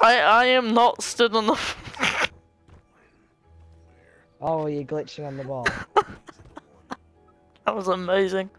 I I am not stood on the. Oh, you're glitching on the wall. that was amazing.